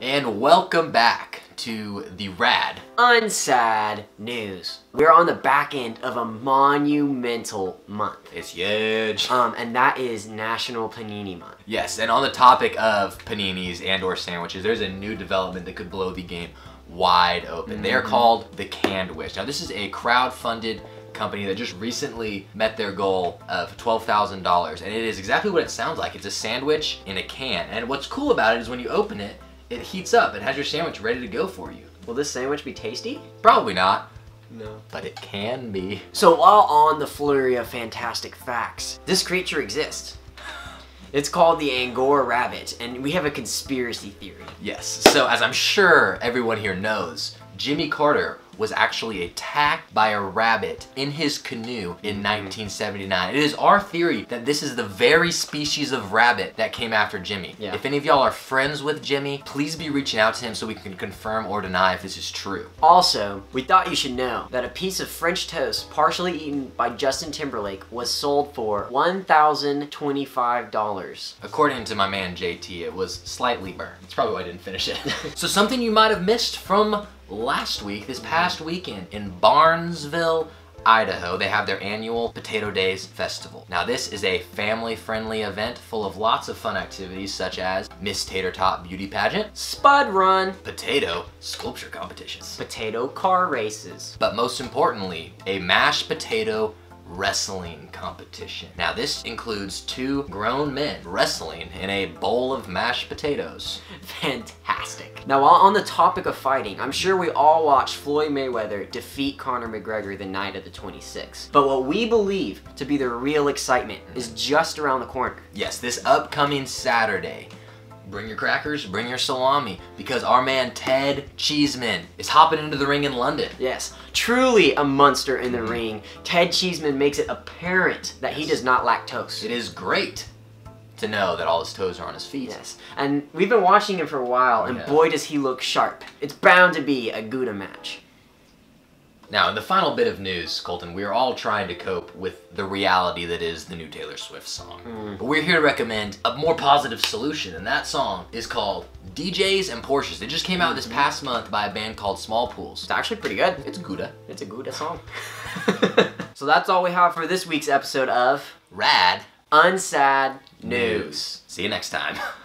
And welcome back to the Rad. Unsad news. We're on the back end of a monumental month. It's huge. Um, and that is National Panini Month. Yes, and on the topic of paninis and or sandwiches, there's a new development that could blow the game wide open. They are called the Candwich. Now this is a crowd-funded company that just recently met their goal of $12,000 and it is exactly what it sounds like. It's a sandwich in a can. And what's cool about it is when you open it, it heats up. It has your sandwich ready to go for you. Will this sandwich be tasty? Probably not, No. but it can be. So while on the flurry of fantastic facts, this creature exists. It's called the Angora rabbit, and we have a conspiracy theory. Yes, so as I'm sure everyone here knows, Jimmy Carter was actually attacked by a rabbit in his canoe in mm-hmm. 1979. It is our theory that this is the very species of rabbit that came after Jimmy. Yeah. If any of y'all are friends with Jimmy, please be reaching out to him so we can confirm or deny if this is true. Also, we thought you should know that a piece of French toast partially eaten by Justin Timberlake was sold for $1,025. According to my man JT, it was slightly burned. That's probably why I didn't finish it. so something you might have missed from last week, this past weekend, in Barnesville, Idaho, they have their annual Potato Days Festival. Now this is a family-friendly event full of lots of fun activities such as Miss Tater Tot Beauty Pageant, Spud run, potato sculpture competitions, potato car races, but most importantly, a mashed potato wrestling competition. Now this includes two grown men wrestling in a bowl of mashed potatoes. fantastic. Now, while on the topic of fighting, I'm sure we all watched Floyd Mayweather defeat Conor McGregor the night of the 26th. But what we believe to be the real excitement is just around the corner. Yes, this upcoming Saturday, bring your crackers, bring your salami, because our man Ted Cheeseman is hopping into the ring in London. Yes, truly a monster in the ring. Ted Cheeseman makes it apparent that he does not lactose. It is great to know that all his toes are on his feet. Yes, and we've been watching him for a while, and Yeah. boy does he look sharp. It's bound to be a Gouda match. Now, in the final bit of news, Colton, we are all trying to cope with the reality that is the new Taylor Swift song. Hmm. But we're here to recommend a more positive solution, and that song is called DJs and Porches. It just came out this mm-hmm. past month by a band called Smallpools. It's actually pretty good. It's Gouda. It's a Gouda song. so that's all we have for this week's episode of Rad Unsad News. See you next time.